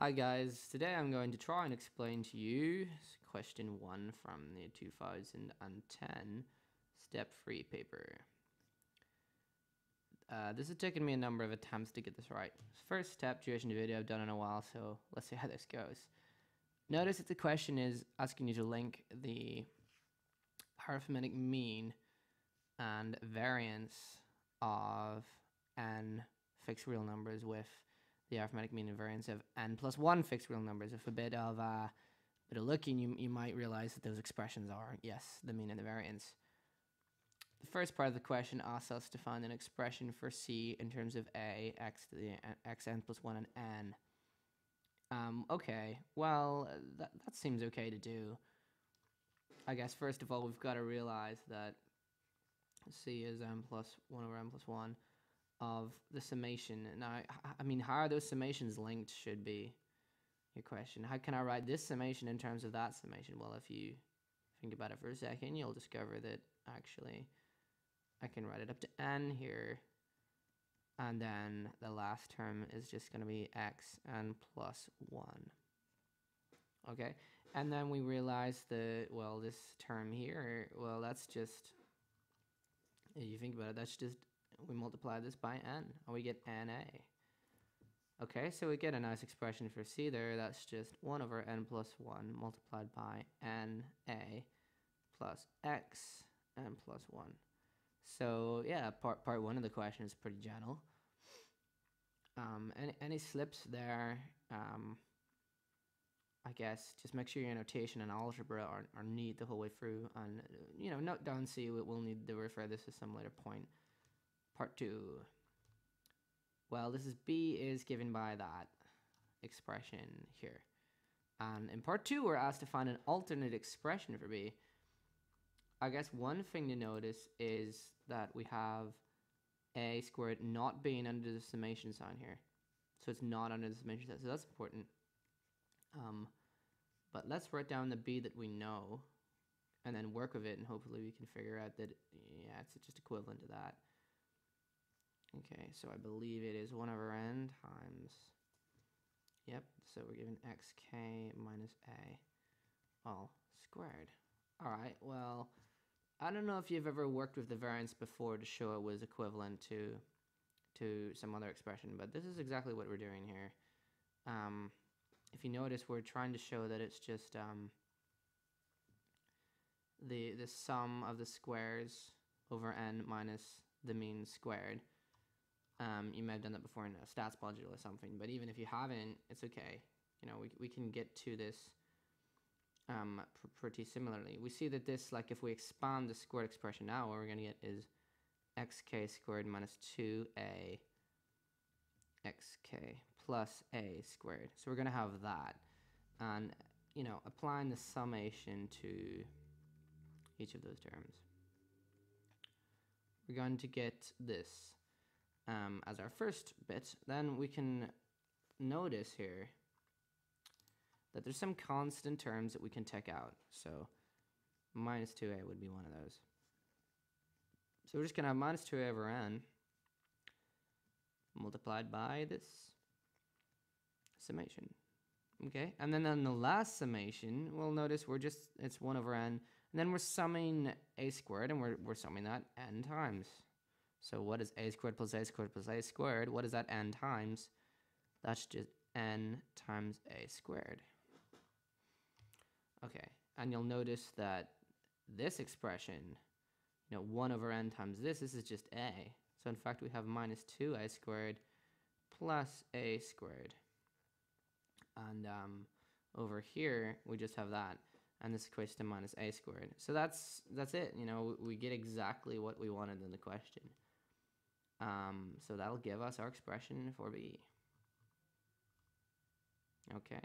Hi guys, today I'm going to try and explain to you question 1 from the 2010 step 3 paper. Uh, this has taken me a number of attempts to get this right. First step, duration of video I've done in a while, so let's see how this goes. Notice that the question is asking you to link the arithmetic mean and variance of n fixed real numbers with the arithmetic mean and variance of n plus 1 fixed real numbers. If a bit of uh, bit of looking, you, you might realize that those expressions are, yes, the mean and the variance. The first part of the question asks us to find an expression for c in terms of a, x to the x n plus 1 and n. Um, okay, well, that, that seems okay to do. I guess first of all, we've got to realize that c is n plus 1 over n plus 1 of the summation. Now, I, I mean, how are those summations linked should be your question. How can I write this summation in terms of that summation? Well, if you think about it for a second, you'll discover that actually I can write it up to n here. And then the last term is just going to be x n plus 1. Okay, and then we realize that, well, this term here, well, that's just, if you think about it, that's just we multiply this by n, and we get na. Okay, so we get a nice expression for c there. That's just 1 over n plus 1 multiplied by na plus x n plus 1. So yeah, part, part 1 of the question is pretty general. Um, any, any slips there, um, I guess just make sure your notation and algebra are, are neat the whole way through. And, you know, note down C, we'll need to refer this at some later point. Part 2. Well, this is B is given by that expression here. And in part 2, we're asked to find an alternate expression for B. I guess one thing to notice is that we have a squared not being under the summation sign here. So it's not under the summation sign, so that's important. Um, but let's write down the b that we know and then work with it and hopefully we can figure out that, yeah, it's just equivalent to that. Okay, so I believe it is 1 over n times, yep, so we're given xk minus a all squared. Alright, well, I don't know if you've ever worked with the variance before to show it was equivalent to to some other expression, but this is exactly what we're doing here. Um, if you notice, we're trying to show that it's just um, the, the sum of the squares over n minus the mean squared. Um, you may have done that before in a stats module or something, but even if you haven't, it's okay. You know, we, we can get to this um, pr pretty similarly. We see that this, like if we expand the squared expression now, what we're going to get is xk squared minus 2a xk plus a squared. So we're going to have that. And, you know, applying the summation to each of those terms. We're going to get this um, as our first bit, then we can notice here that there's some constant terms that we can take out. So minus 2a would be one of those. So we're just going to have minus 2a over n multiplied by this summation. Okay, and then on the last summation, we'll notice we're just, it's 1 over n, and then we're summing a squared, and we're, we're summing that n times. So what is a squared plus a squared plus a squared? What is that n times? That's just n times a squared. Okay, and you'll notice that this expression, you know, 1 over n times this, this is just a. So in fact, we have minus 2a squared plus a squared. And um, over here, we just have that. And this equates to minus a squared. So that's that's it. You know, we get exactly what we wanted in the question. Um, so that'll give us our expression for b. Okay.